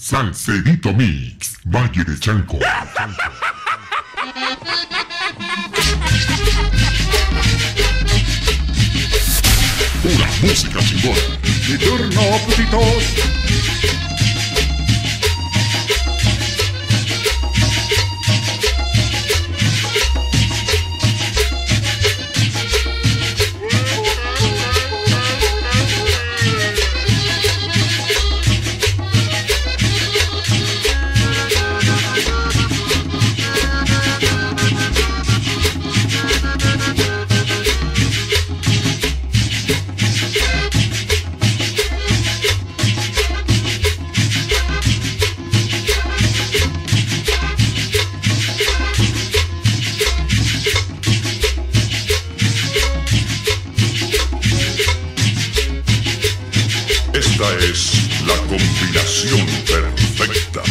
Salcedito Mix, Valle de Chanco. Pura música chingona. Mi turno, putitos. es la combinación perfecta.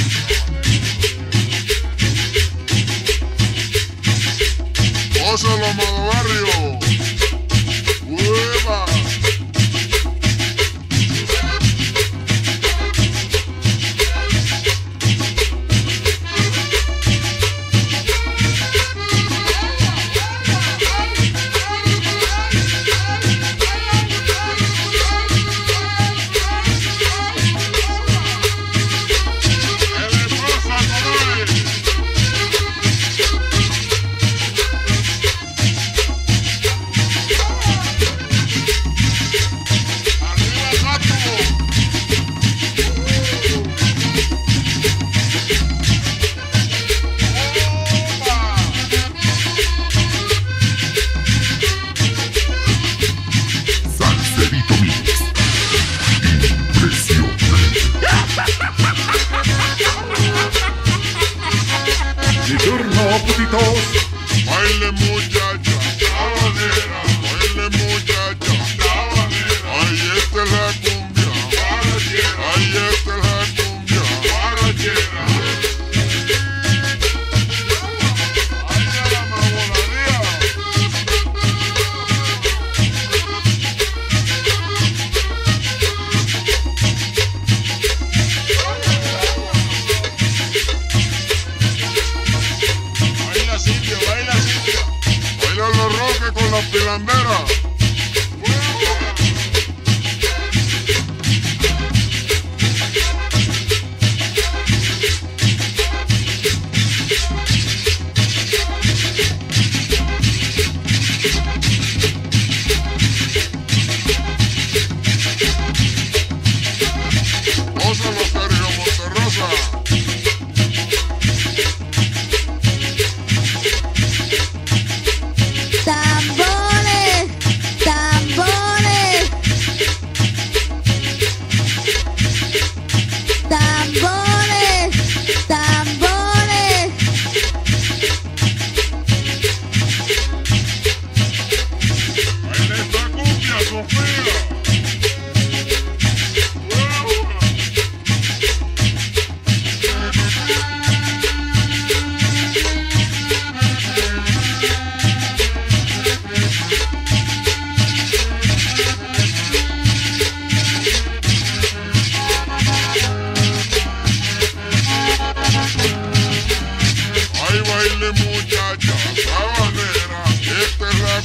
gritos. Baile muchacha, con la pilanderas.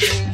Thank you.